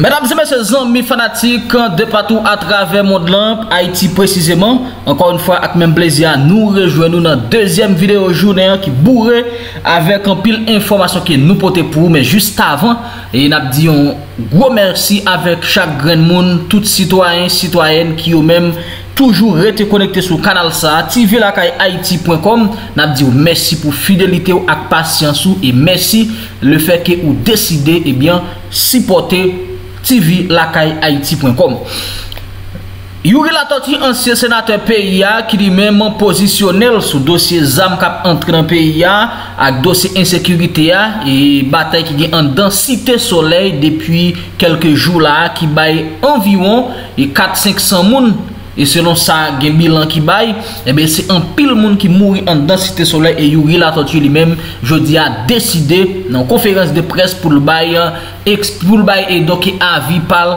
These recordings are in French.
Mesdames et messieurs, zanmi fanatik de patou a travers monde lamp, Haiti précisément. Encore une fois, ak men plezia, nou rejouen nou nan deuxième vidéo jounen ki bourre avèk an pil informasyon ki nou pote pou, men juste avan, e nap diyon gwo mersi avèk chak gren moun, tout sitwayen, sitwayen ki yo men Toujou rete konekte sou kanal sa TV lakay haiti.com Nap di ou mersi pou fidelite ou ak pasyans ou E mersi le feke ou deside Ebyen sipote TV lakay haiti.com Yuri Latoti, ansye senatè PIA ki li menman posisyonel sou dosye zam kap entre nan PIA ak dosye insekurite ya e batay ki gen an dansite soley depi kelke jou la ki bay anviron e 4-500 moun E selon sa gen bilan ki bay, eh ebe se an pil moun ki mouri an dan site solei e yu rilatotye li men, jodi a deside nan konferans de pres pou l bay, pou l bay e doke avi pal,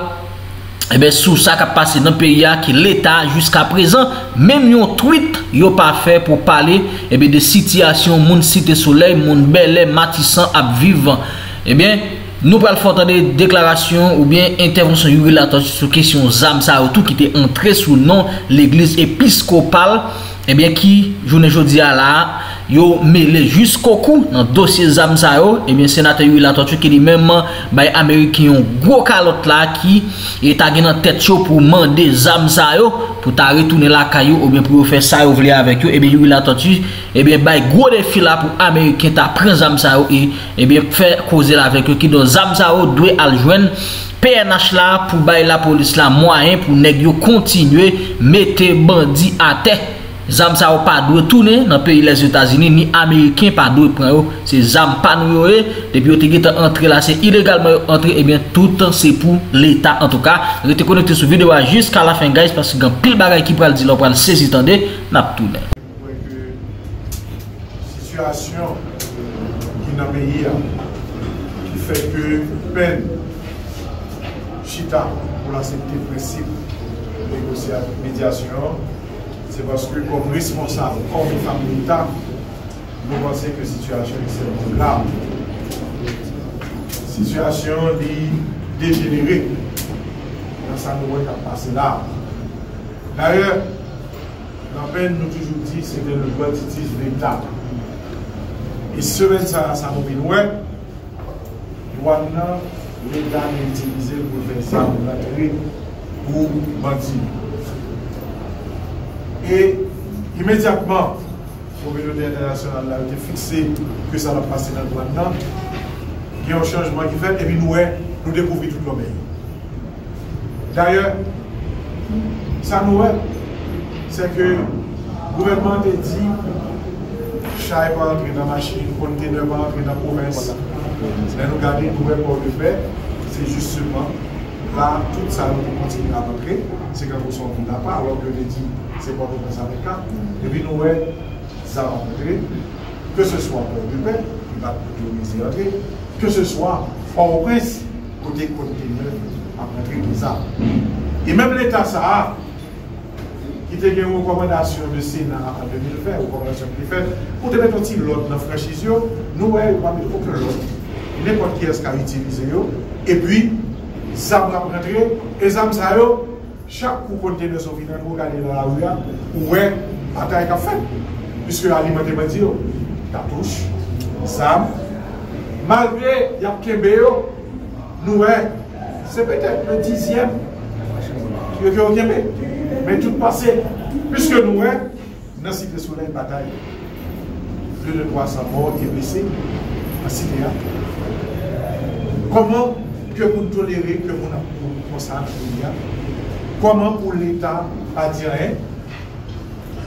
eh ebe sou sa ka pase nan periya ki l'Etat jusqu'a prezan, menm yon tweet yo pa fe pou pale, eh ebe de sityasyon moun site solei, moun belè matisan ap vivan. Ebyen, Nou pral fote de deklarasyon ou bien intervensyon yu relator sou kesyon zam sa ou tou ki te antre sou nan l'Eglise Episkopal ebyen eh ki jounen jodi a la yo mele jisko kou nan dosye zam sa yo, eh ebyen senate yu la totu ki li menman bay Amerikin yon gwo kalot la ki e tagi nan tet yo pou mande zam sa yo pou ta retoune la kayo oubyen pou yo eh fe sa yo vle avek yo, ebyen yu la totu ebyen eh bay gwo defi la pou Amerikin ta pren zam sa yo ebyen fe koze la avek yo ki do zam sa yo dwe aljwen PNH la pou bay la polis la mwayen pou neg yo kontinue mette bandi ate Zam sa ou pa dwe toune nan peyi les Etats-Unis, ni Ameriken pa dwe pran yo. Se zam pa nou yo e, depi yo te gete entre la se ilegalman yo entre, eh ebyen toutan se pou l'Etat. En tout ka, rete konekte sou videwa jiska la fin guys, pasi gen pil bagay ki pral di lor pral se sitande, nap toune. Sityasyon ki nan peyi ya, ki fek ke pen chita pou la septe presip negosyat medyasyon, Se paske kom responsable, kom fam l'Etat, nou panse ke situasyon ekselement la. Situasyon li degenere nan sa nou wè kap pase la. D'ailleurs, nan pen nou toujou di se de nou wè titis l'Etat. E semen sa sa nou bin wè, yon nan l'Etat n'utilize pou fè sa ou l'atri pou banti. Et immédiatement, le communauté internationale a été fixé que ça va passer dans le droit Nantes. Il y a un changement qui fait, et puis nous, nous découvrons tout le pays. D'ailleurs, ça nous est, c'est que le gouvernement a dit chat va entrer dans la machine, conteneur va entrer dans la province. Mais nous regardons, nous pouvons le faire, c'est justement là, tout ça, nous continuer à rentrer. C'est quand nous sommes là part, alors que je dit, c'est pas comme ça avec Et puis nous, ça va rentrer, que ce soit pour paix, qui va entrer, que ce soit au prince, côté conteneur, à rentrer les armes. Et même l'État, ça a, qui a une recommandation de Sénat en 2020, recommandation qui fait, pour te mettre petit lot dans la franchise, nous, on pas mettre aucun lot. N'importe qui est-ce qui a utilisé, et puis, zam ap rentre, e zam sa yo, chak kou kontene sou finan kou gade la la ou ya, ou we, atay ka fet. Yo, katouche, zam, malve, yap kembe yo, nou we, se petek le dizyem, ki yo kembe, men tout pase, piske nou we, nan site la batay, ple de 300 mor, ki blise, nan site ya. Koman, que pour tolérer, que pour Koman pou l'Etat adire,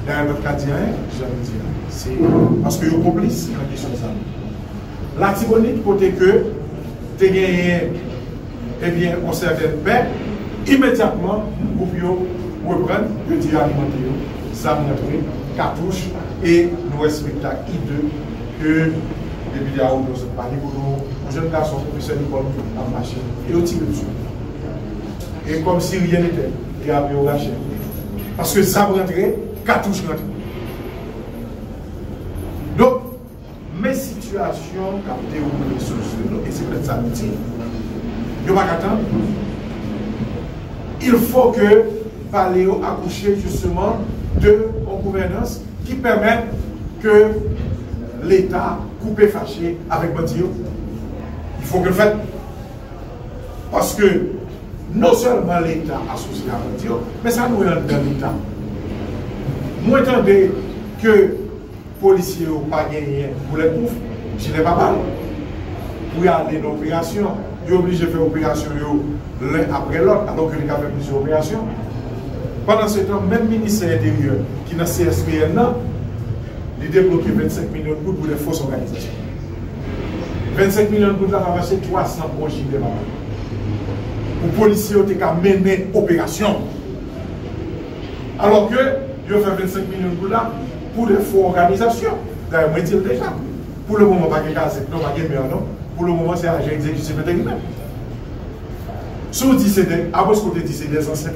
lè an lòk adire, jè an dire, se, paske yo komplis, an kisyon sa. La tibonik kote ke, te genye, ebyen, eh konserve pe, imediatman, pou yo repren, yo dire alimante yo, zamnatri, katouche, e nou respektak ide, ke, debi de a ou nou se pali, ou nou, ou jen kason, ou se nipon, an machin, e yo tibe sou. Et comme si rien n'était, et au rachet. Parce que ça rentrer, cartouche rentre. Donc, mes situations captées au réseaux sociaux, et c'est peut-être ça dit, je ne attendre, il faut que Paléo accouche justement de gouvernance qui permet que l'État coupe fâché avec Bandio. Il faut que le fait. Parce que non seulement l'État associé à Mathieu, mais ça nous est dans l'État. Moi, attendez que les policiers n'ont pas gagné pour les poufs, je n'ai pas parlé. Pour aller dans l'opération, ils sont obligés de faire l'opération l'un après l'autre, alors qu'ils ont fait plusieurs opérations. Pendant ce temps, même le ministère intérieur, qui est dans CSPN, il débloqué 25 millions de gouttes pour les fausses organisations. 25 millions de gouttes, on va acheter 300 projets de Pour policiers, ils ont mener opération. Alors que, ils ont fait 25 millions de là pour des faux organisations. D'ailleurs, moi, je déjà. Pour le moment, pas de cas, non, de non. Pour le moment, c'est agent exécutif intérimaire. Sous 17 après ce côté 17 ans, c'est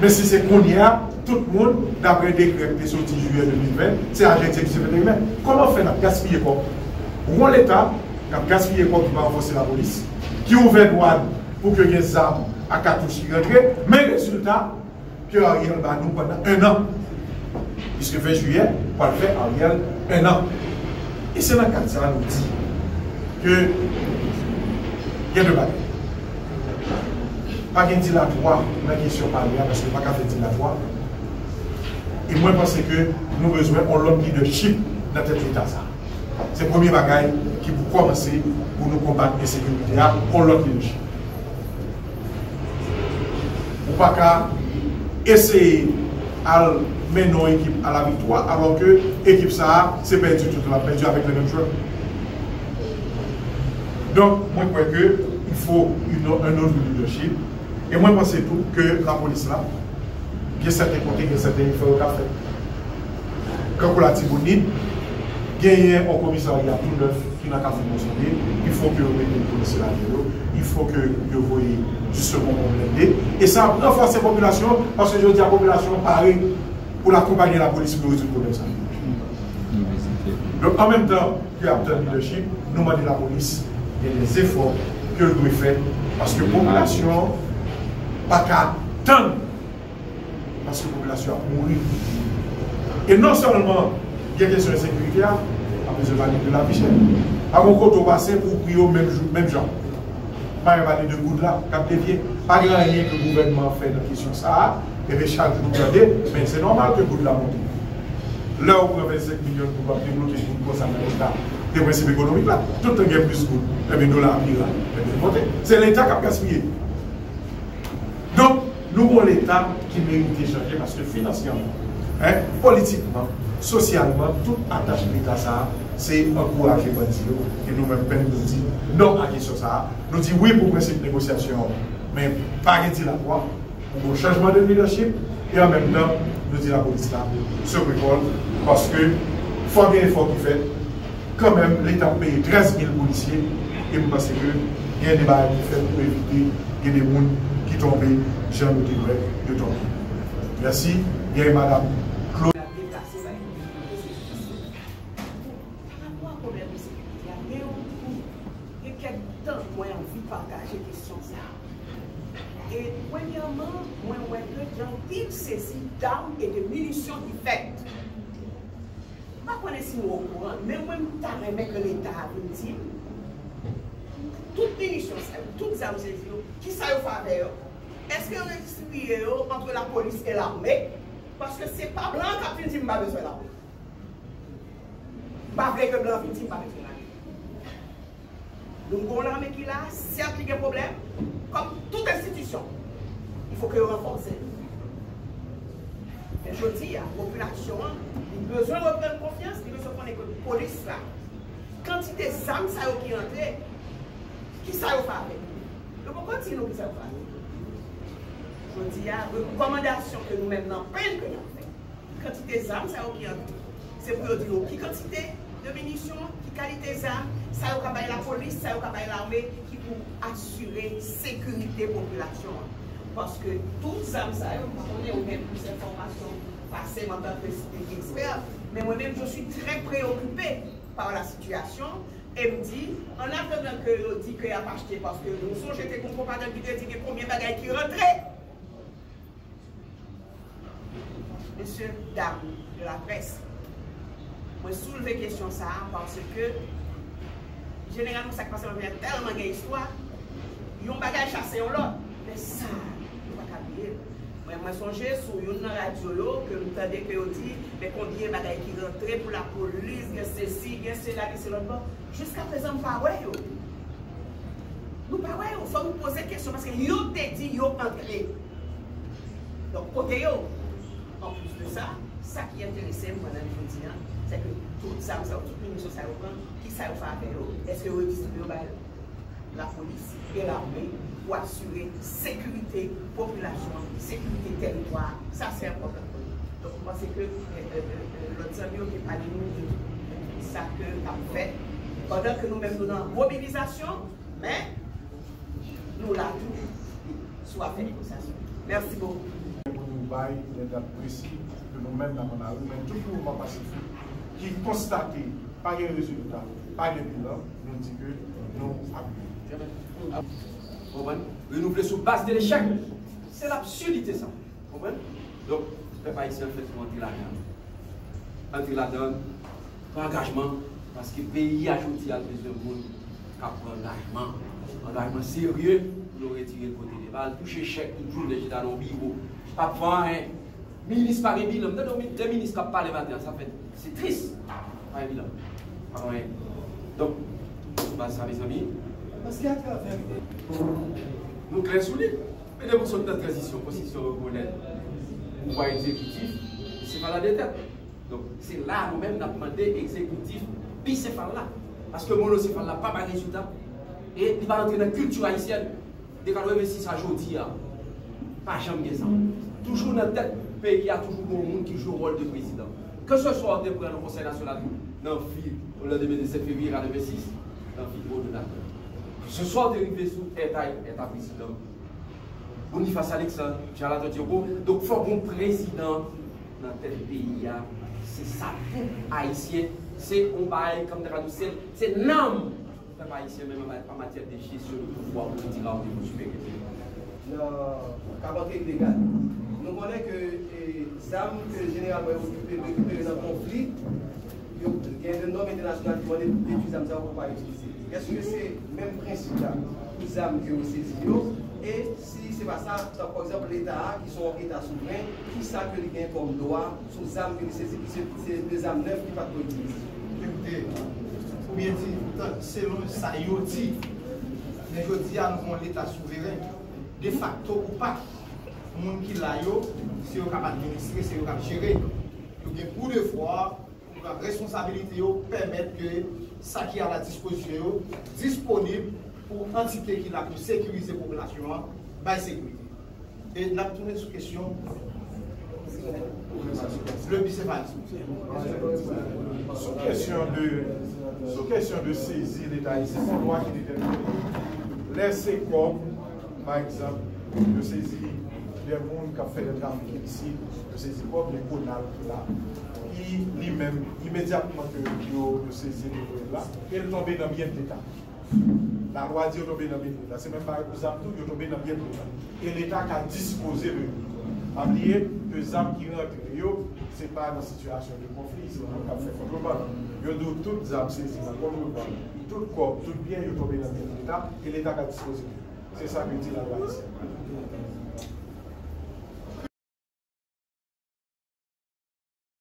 mais si c'est qu'on y a, tout le monde, d'après le décret qui est juillet 2020, c'est agent exécutif intérimaire. Comment faire? Pour gaspiller quoi? Où l'État qui gaspillé quoi qui va renforcer la police, qui ouvre douane? Pour que les armes à cartouches qui rentrent, mais résultat, que Ariel va nous pendant un an. Puisque fin juillet, on le faire Ariel un an. Et c'est dans le cadre de ça, nous dit que il y a deux bagages pas qu'un dilatoire dans la question parler parce que pas qu'un dilatoire. Et moi, je pense que nous avons besoin de l'autre leadership dans cet état. C'est le premier bagage qui peut commencer pour nous combattre l'insécurité, pour l'autre leadership. pa ka eseye al men nou ekip a la vitwa alon ke ekip sa se perdi tout la, perdi avèk le men chouan. Don, mwen kwen ke il fò un nou leadership e mwen pense tout ke la polis la gen sète kote, gen sète fè ou ka fè. Kakou la tibounit, genyen an komisari a tout neuf ki nan ka fè monsonye, il fò ke ou men yon polisi la vè yo, il fò ke yo voye justement blindé. Et ça renforce la population parce que je dis à la population, pareil, pour accompagner la police pour résoudre le problème. Donc en même temps a un leadership, nous demandons la police, a des efforts que vous doit faire parce que la population pas qu'à attendre parce que la population a mouru. Et non seulement il y a des questions de sécurité, à besoin de la vie chère. À mon côté, on passe pour prier au même, même gens. Pas de gouttes là, cap dévié. Pas grand rien que le gouvernement fait dans la question ça. Et bien chaque jour, regardez, mais c'est normal que le goutte là monte. Là où on 25 millions pour débloquer pour ça dans l'État, des principes économiques là, tout le temps il plus de gouttes. Et bien, c'est l'État qui a gaspillé. Donc, nous avons l'État qui mérite de changer parce que financièrement, hein, politiquement, socialement, toute attache l'État, c'est encourager bandits. Et nous-mêmes, nous disons non à la question ça. Nous disons oui pour le principe négociation, mais pas de la quoi, pour le changement de leadership. Et en même temps, nous disons la police là, se récolte parce que faut bien effort qui fait. Quand même, l'État paye 13 000 policiers et je pense qu'il y a des barrières qui fait pour éviter qu'il des gens qui tombent, Jean nous de tomber. Merci. Bien, Madame Premyaman, mwen wè kè jan pil sezi dam e de minisyon di fèt. Pa konè si mwen okouan, men mwen moutan remè kè l'Etat avin di. Tout minisyon sa yo, tout zam se yo, ki sa yo fave yo? Eske yo redistribuye yo antre la polis e l'armè? Paske se pa blan ka fin di mba bezwen l'armè. Ba vle ke blan fin di mba bezwen l'armè. Nou mwen l'armè ki la, si ap li gen problem, kom tout institisyon. Il faut que renforce. Et je dis à la population, il a besoin de reprendre confiance, il besoin que la police là. Quantité d'armes ça qui rentrent, qui ça va faire Donc, on continue qui ça je dis, à recommandation que nous mêmes peine que nous fait. Quantité d'armes, ça a C'est pour dire qui quantité de munitions, qui qualité d'armes, ça a la police, ça a l'armée, qui pour assurer la sécurité de la population. paske tout zanm sa yo, mwen ou men plus informasyon pase mwen tanpe eksper, men mwen men joswi tre preokupè par la situasyon, e mdi, an apèndan ke yo di kè ap achete, paske nou son jete kon kompadan ki de di ke koumyen bagay ki rentre. Monsye dam de la pres, mwen souleve kèsyon sa, paske generalman sa kpase mwen mwen telman gen histwa, yon bagay chase yon lot, men sa ye. Mwen mwen sonje sou yon nan radyo yo, ke mwen tade ke yo di, mwen konbyen bagay ki rentre pou la polis, gen se si, gen se la, gen se lon bon. Jiska prezan mwen pa wè yo. Mwen pa wè yo, fò mwen pose kèsyon, paske yo te di yo antre. Donk kote yo. An plus de sa, sa ki enterese mwen nan yon diyan, se ke tout sa ou sa ou tout mwen yon sa ou pran, ki sa ou fa apè yo, eske yo distribyo bal la polis, e l'armè, pour assurer sécurité population, sécurité territoire. Ça, c'est problème. Donc, je pense que l'autre ami qui nous de ça que nous avons fait pendant que nous-mêmes nous dans mobilisation, mais nous l'avons soit fait négociation. Merci beaucoup. Nous dates précises que nous-mêmes dans la rue, mais tout le mouvement pacifique qui constate pas de résultat, pas de bilan, nous dit que nous appuyons. Renouveler sur base de l'échec. C'est l'absurdité ça. Comprenez Donc, le pays ici, en fait, entrer là-dedans. Entrer là-dedans, engagement, parce que le pays ajouté à besoin de monde qui prend engagement. Engagement sérieux pour retirer le côté des balles, toucher chèque, toujours les dans nos bureaux. Pas prendre un ministre par bilan. Deux ministres qui parlent matin, ça fait. C'est triste. Pas évident. Donc, bah, ça, mes amis. Parce qu'à travers nous clairs souliers, mais des personnes de transition, position reconnaître, pouvoir exécutif, c'est pas la détente. Donc c'est là nous-mêmes nous avons demandé exécutif bicéphale là. Parce que monocéphale n'a pas de résultat. Et il va entrer dans la culture haïtienne. Dès qu'on investit ça aujourd'hui, pas jamais ça. Toujours dans la tête, pays qui a toujours un monde qui joue le rôle de président. Que ce soit au Conseil national, dans le film, le 27 février à 2006, dans le film de Ce soir dérivé sous Etaï, Eta président. Boniface Alexandre, Jalato Diogo, donc faut bon président dans tel pays. C'est ça pour haïtien. C'est on bail comme de radou c'est nam. Peuple haïtien même en matière de gestion de pouvoir on dira au niveau supérieur. Non, caboté légal. Nous connaissons que eh, Sam que le général va occuper récupérer dans le conflit. Il y a un homme international qui va détruire Sam ça pour pas utiliser. Est-ce que c'est le même principe là les armes que vous saisissez Et si ce n'est pas ça, par exemple l'État qui sont État souverain, qui savent que les comme droit sur les armes que vous saisissez, c'est des armes neuves qui ne pas Écoutez, faut bien dire, selon ça, il dit, mais je dis à nous l'État souverain, de facto ou pas, les gens qui l'a, c'est eux qui administrer, c'est eux qui gérer. Il y a beaucoup de fois, la responsabilité permettre que ça qui à la disposition disponible pour entité qui l'a pour sécuriser la population, by sécurité. Et avons tourné sur question le bicéphalisme. Sur question de, saisir l'État, c'est une loi qui détermine. Laisser comme, par exemple, de saisir les gens qui ont fait des travaux ici, de saisir comme les conals là, lui-même, immédiatement que yo saisi le là, il tombé dans bien de l'État. La loi dit qu'il tombé dans bien de l'État. C'est même pas aux armes, il tombé dans bien de l'État. Et l'État qui a disposé de lui. Oubliez que les armes qui rentrent, ce n'est pas une situation de conflit, c'est un cas fait contrebande. Yo doit toutes les armes saisies dans contrebande. Tout corps, tout bien, il tombé dans bien de l'État et l'État qui a disposé. C'est ça que dit la loi ici.